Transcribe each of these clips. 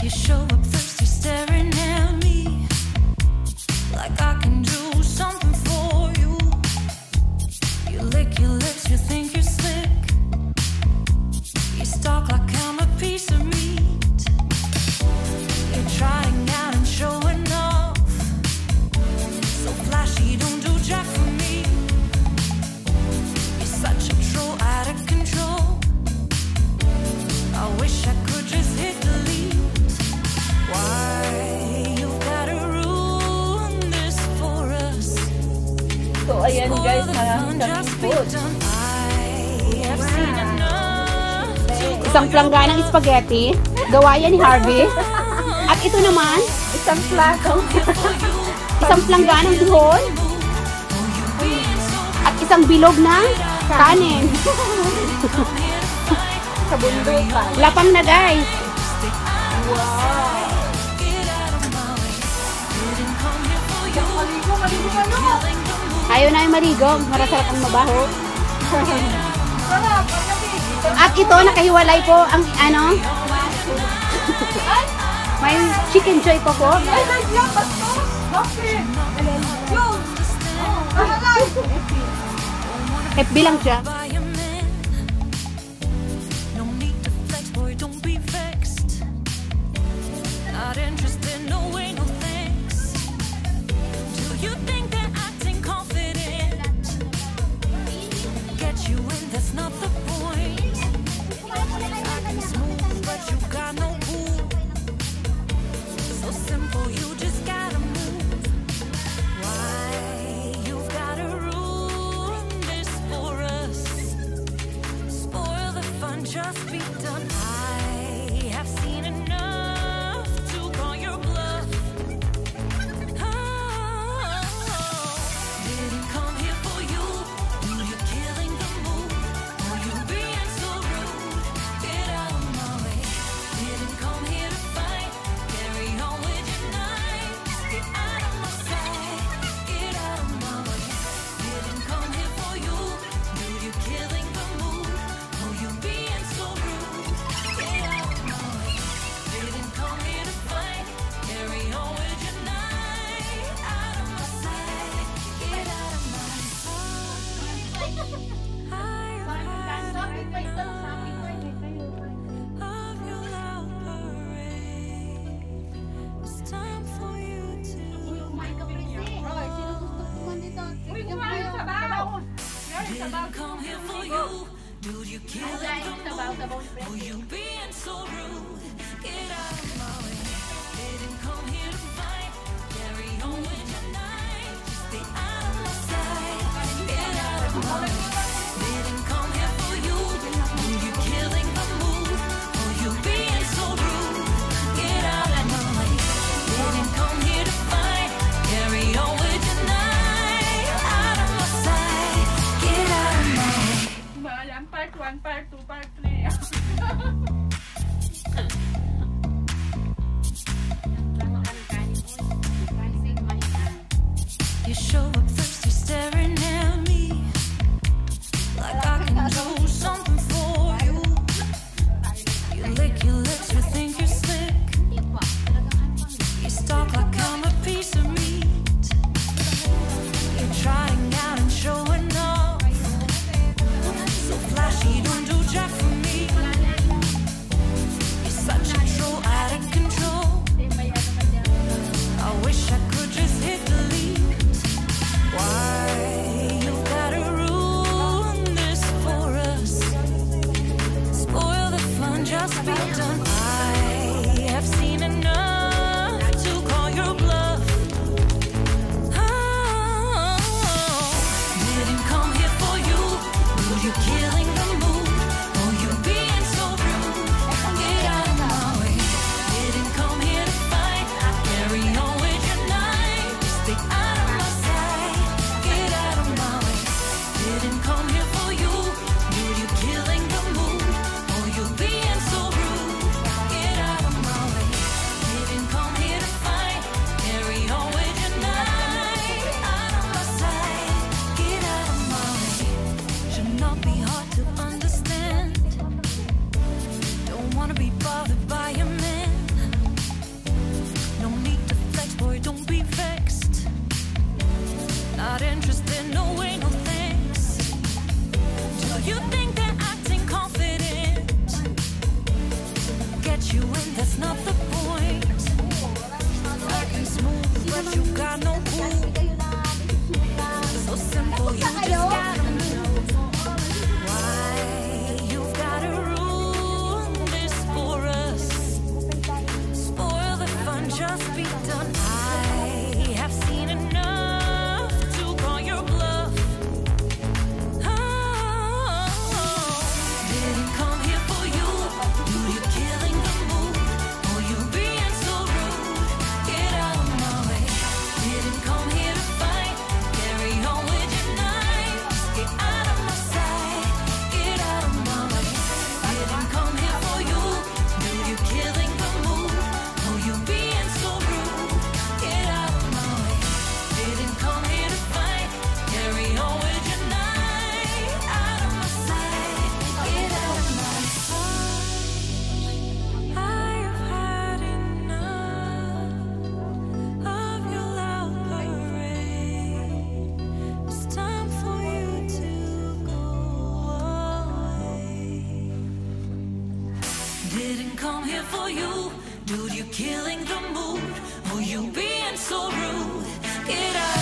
You show up first, you're staring Isang plangga ng spaghetti. Gawa yan ni Harvey. At ito naman, isang plato. isang plangga ng dihon. At isang bilog ng kanin. Sa bundok ba? Lapang na guys. Wow. Ayaw na yung maligo. Marasarap ang mabaho. At ito, nakahiwalay po ang ano? May chicken joy po po. Ay, nandiyan, bastos! Bakit? Yun! Ahalay! FB lang siya. Not the for you. Dude, you killing the mood. You being so rude. Get out of my way. Didn't come here to fight. Carry on with your night. Stay out of my sight. Get out of my way. for you. Dude, you're killing the mood. Oh, you being so rude. Get out.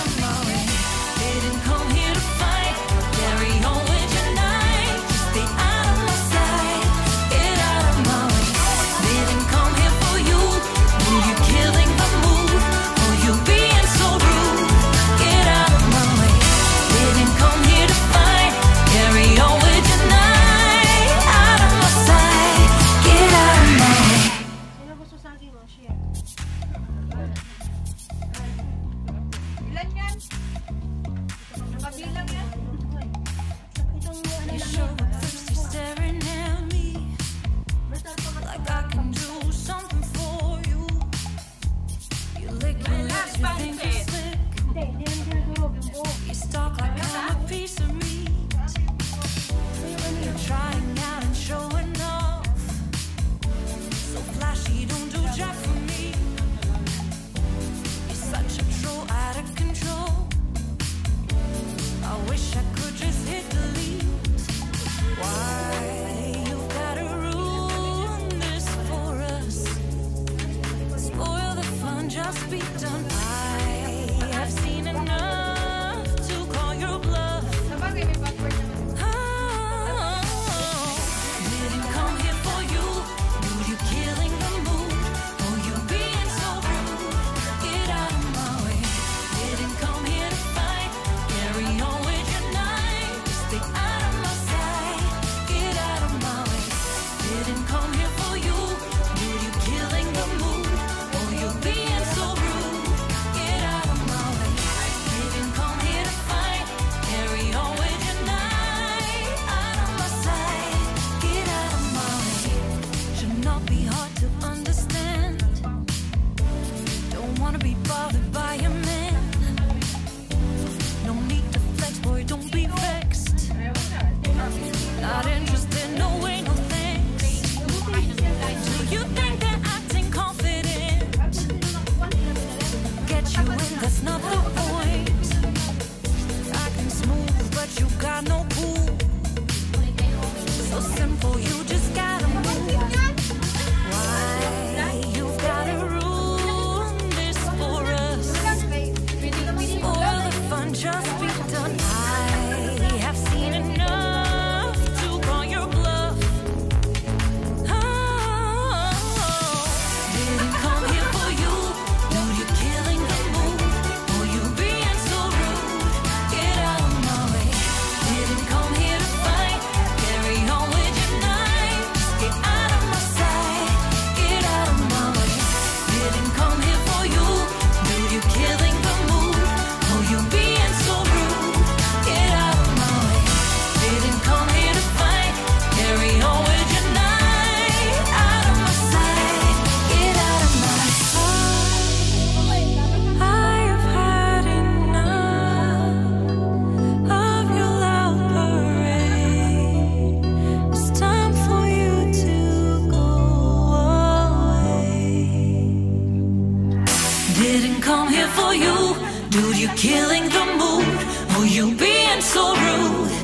Dude, you're killing the mood. Oh, you being so rude.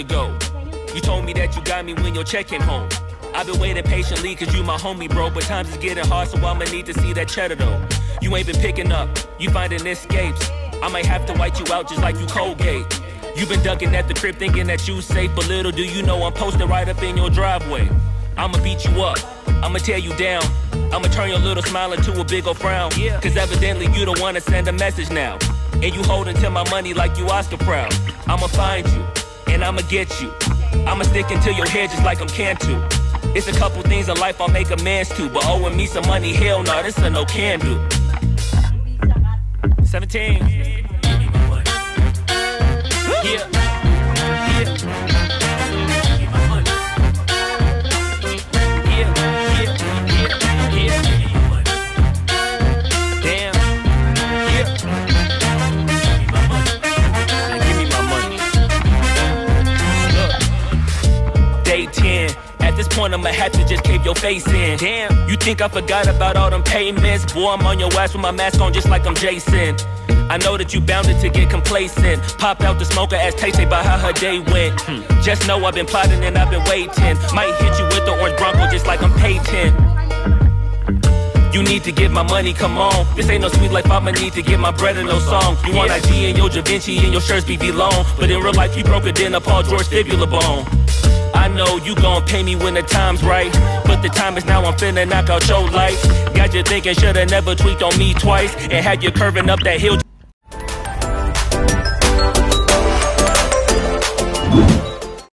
ago. You told me that you got me when your check came home. I've been waiting patiently cause you my homie, bro. But times is getting hard, so I'ma need to see that cheddar though. You ain't been picking up, you finding escapes. I might have to wipe you out just like you Colgate. you been ducking at the crib thinking that you safe, but little do you know I'm posted right up in your driveway. I'ma beat you up, I'ma tear you down. I'ma turn your little smile into a big ol' frown. Yeah. Cause evidently you don't wanna send a message now. And you holding to my money like you Oscar proud. I'ma find you and I'ma get you. I'ma stick into your head just like I'm Cantu. It's a couple things in life I'll make amends to, but owing me some money, hell no, this a no can do. 17. Yeah. Yeah. I'ma have to just cave your face in. Damn, you think I forgot about all them payments? Boy, I'm on your ass with my mask on just like I'm Jason. I know that you bounded to get complacent. Popped out the smoker as Tay Tay by how her day went. Hmm. Just know I've been plotting and I've been waiting. Might hit you with the orange Bronco just like I'm Peyton. You need to get my money, come on. This ain't no sweet life, I'ma need to get my bread and no song. You want IG and your Da Vinci and your shirts be long. But in real life, you broke it in a Paul George fibula bone. I know you gon' pay me when the time's right. But the time is now, I'm finna knock out your life. Got you thinking, shoulda never tweaked on me twice. And had you curving up that hill.